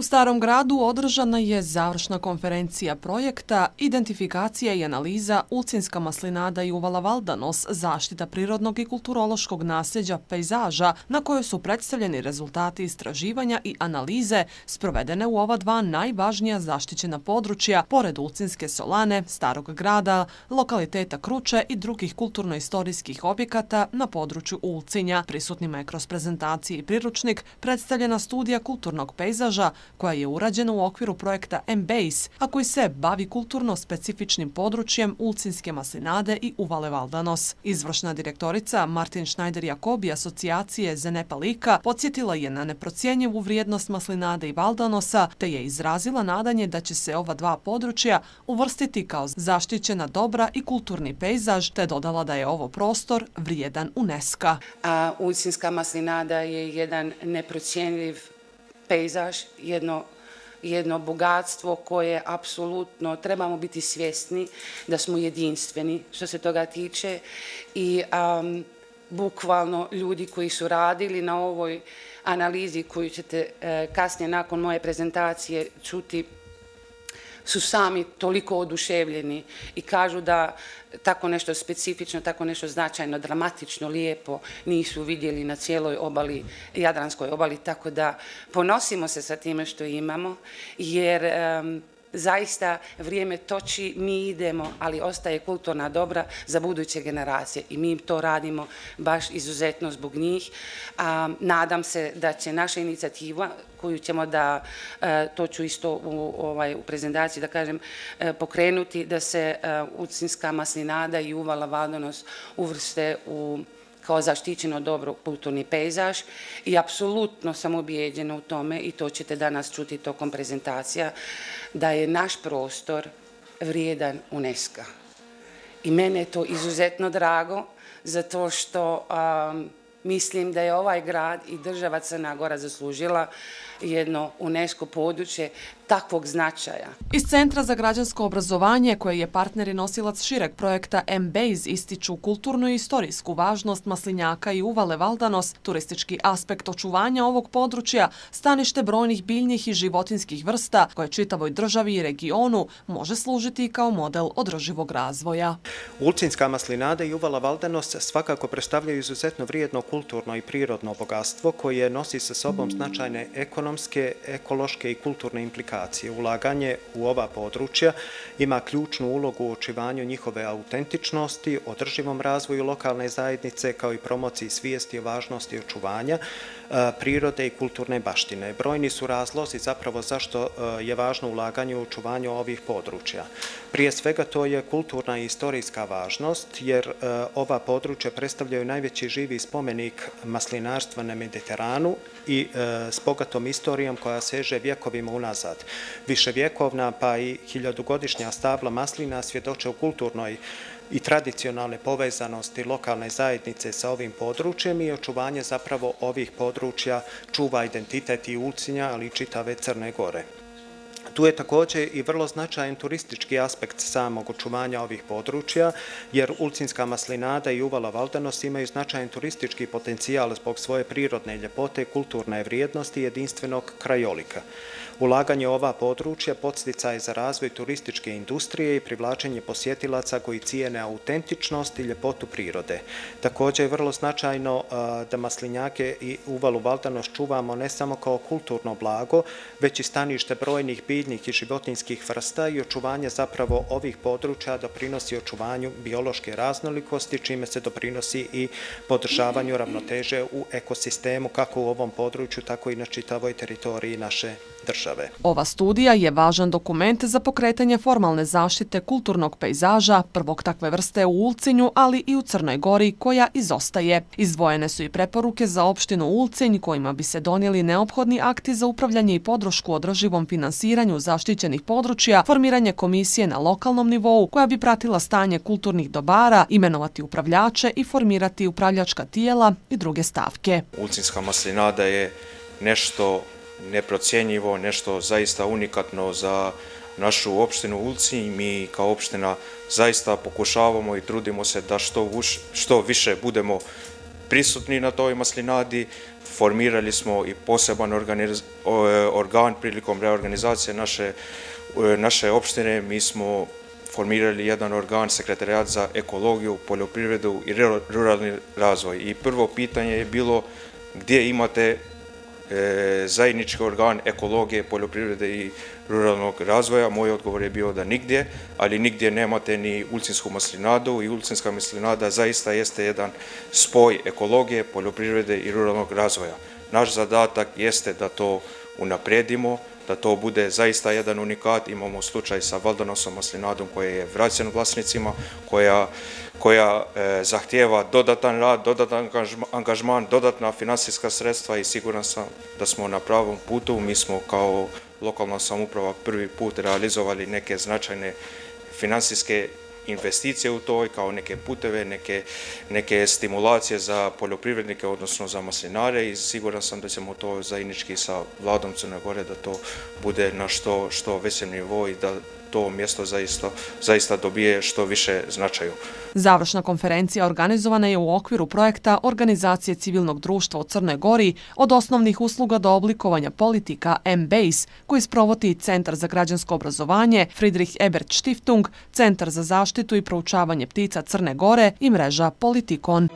U Starom gradu održana je završna konferencija projekta Identifikacija i analiza Ulcinska maslinada i uvala Valdanos, zaštita prirodnog i kulturološkog nasljeđa pejzaža, na kojoj su predstavljeni rezultati istraživanja i analize sprovedene u ova dva najvažnija zaštićena područja, pored Ulcinske solane, Starog grada, lokaliteta Kruče i drugih kulturno-istorijskih objekata na području Ulcinja. Prisutnima je kroz prezentacije i priručnik predstavljena studija kulturnog pejzaža koja je urađena u okviru projekta M-Base, a koji se bavi kulturno-specifičnim područjem Ulcinske maslinade i Uvale Valdanos. Izvršna direktorica Martin Schneider-Jakobi asocijacije Zenepa Lika podsjetila je na neprocijenjivu vrijednost maslinade i Valdanosa, te je izrazila nadanje da će se ova dva područja uvrstiti kao zaštićena dobra i kulturni pejzaž, te dodala da je ovo prostor vrijedan UNESCO. Ulcinska maslinada je jedan neprocijenjiv pejzaž, jedno jedno bogatstvo koje apsolutno trebamo biti svjesni da smo jedinstveni što se toga tiče i um, bukvalno ljudi koji su radili na ovoj analizi koju ćete uh, kasnije nakon moje prezentacije čuti su sami toliko oduševljeni i kažu da tako nešto specifično, tako nešto značajno, dramatično, lijepo nisu vidjeli na cijeloj obali, Jadranskoj obali, tako da ponosimo se sa time što imamo, jer zaista vrijeme toči, mi idemo, ali ostaje kulturna dobra za buduće generacije i mi to radimo baš izuzetno zbog njih. Nadam se da će naša inicijativa koju ćemo da, e, to ću isto u, ovaj, u prezentaciji da kažem, e, pokrenuti, da se e, Ucinska maslinada i Uvala Valdonos uvrste u kao zaštićeno dobro kulturni pejzaž i apsolutno sam ubijeđena u tome i to ćete danas čuti tokom prezentacija, da je naš prostor vrijedan UNESCO. I mene je to izuzetno drago, zato što um, mislim da je ovaj grad i država Crna Gora zaslužila jedno UNESCO područje takvog značaja. Iz Centra za građansko obrazovanje, koje je partner i nosilac šireg projekta M-Base, ističu kulturnu i istorijsku važnost Maslinjaka i Uvale Valdanos, turistički aspekt očuvanja ovog područja, stanište brojnih biljnih i životinskih vrsta, koje čitavoj državi i regionu može služiti kao model održivog razvoja. Ulcinska maslinada i Uvala Valdanos svakako predstavljaju izuzetno vrijedno kulturno i prirodno bogatstvo koje nosi sa sobom značajne ekonomske, ekološke i kulturne implikacije generacije. Ulaganje u ova područja ima ključnu ulogu u očivanju njihove autentičnosti, održivom razvoju lokalne zajednice kao i promociji svijesti o važnosti očuvanja e, prirode i kulturne baštine. Brojni su razlozi zapravo zašto e, je važno ulaganje u očuvanju ovih područja. Prije svega to je kulturna i istorijska važnost, jer e, ova područja predstavljaju najveći živi spomenik maslinarstva na Mediteranu i s bogatom istorijom koja seže vjekovima unazad. Viševjekovna pa i hiljadugodišnja stabla maslina svjedoče u kulturnoj i tradicionalne povezanosti lokalne zajednice sa ovim područjem i očuvanje zapravo ovih područja čuva identitet i ulcinja, ali i čitave Crne Gore. Tu je također i vrlo značajan turistički aspekt samog očuvanja ovih područja, jer Ulcinska maslinada i Uvala Valdanos imaju značajan turistički potencijal zbog svoje prirodne ljepote, kulturne vrijednosti i jedinstvenog krajolika. Ulaganje ova područja podstica je za razvoj turističke industrije i privlačenje posjetilaca koji cijene autentičnost i ljepotu prirode. Također je vrlo značajno da maslinjake i uvalu Valdanos čuvamo ne samo kao kulturno blago, već i stanište brojnih biljnih i životinskih vrsta i očuvanje zapravo ovih područja doprinosi očuvanju biološke raznolikosti, čime se doprinosi i podržavanju ravnoteže u ekosistemu kako u ovom području, tako i na čitavoj teritoriji naše države. Ova studija je važan dokument za pokretanje formalne zaštite kulturnog pejzaža, prvog takve vrste u Ulcinju, ali i u Crnoj Gori, koja izostaje. Izdvojene su i preporuke za opštinu Ulcinj, kojima bi se donijeli neophodni akti za upravljanje i podrošku održivom finansiranju zaštićenih područja, formiranje komisije na lokalnom nivou, koja bi pratila stanje kulturnih dobara, imenovati upravljače i formirati upravljačka tijela i druge stavke. Ulcinska maslinada je nešto neprocijenjivo, nešto zaista unikatno za našu opštinu Ulci i mi kao opština zaista pokušavamo i trudimo se da što, što više budemo prisutni na toj maslinadi, formirali smo i poseban organ prilikom reorganizacije naše, e, naše opštine, mi smo formirali jedan organ, sekretarijat za ekologiju, poljoprivredu i ruralni razvoj. I prvo pitanje je bilo gdje imate e, zajednički organ ekologije, poljoprivrede i ruralnog razvoja. Moj odgovor je bio da nigdje, ali nigdje nemate ni ulcinsku maslinadu i ulcinska maslinada zaista jeste jedan spoj ekologije, poljoprivrede i ruralnog razvoja. Naš zadatak jeste da to unapredimo, da to bude zaista jedan unikat. Imamo slučaj sa Valdonosom maslinadom koja je vraćen vlasnicima, koja, koja e, zahtjeva dodatan rad, dodatan angažman, dodatna finansijska sredstva i siguran sam da smo na pravom putu. Mi smo kao lokalna samuprava prvi put realizovali neke značajne finansijske investicije u toj, kao neke puteve, neke, neke stimulacije za poljoprivrednike, odnosno za maslinare i siguran sam da ćemo to zajednički sa vladom Crne Gore da to bude na što, što većem nivou i da to mjesto zaista, zaista dobije što više značaju. Završna konferencija organizovana je u okviru projekta Organizacije civilnog društva u Crnoj Gori od osnovnih usluga do oblikovanja politika M-Base, koji sprovoti Centar za građansko obrazovanje, Friedrich Ebert Stiftung, Centar za zaštitu i proučavanje ptica Crne Gore i mreža Politikon.